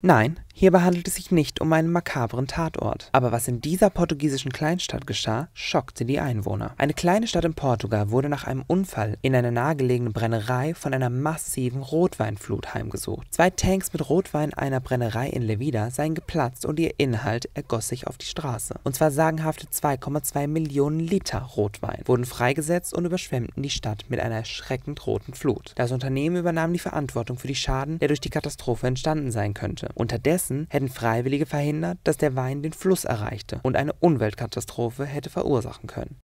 Nein, hierbei handelt es sich nicht um einen makabren Tatort. Aber was in dieser portugiesischen Kleinstadt geschah, schockte die Einwohner. Eine kleine Stadt in Portugal wurde nach einem Unfall in einer nahegelegenen Brennerei von einer massiven Rotweinflut heimgesucht. Zwei Tanks mit Rotwein einer Brennerei in Levida seien geplatzt und ihr Inhalt ergoss sich auf die Straße. Und zwar sagenhafte 2,2 Millionen Liter Rotwein wurden freigesetzt und überschwemmten die Stadt mit einer erschreckend roten Flut. Das Unternehmen übernahm die Verantwortung für die Schaden, der durch die Katastrophe entstanden sein könnte. Unterdessen hätten Freiwillige verhindert, dass der Wein den Fluss erreichte und eine Umweltkatastrophe hätte verursachen können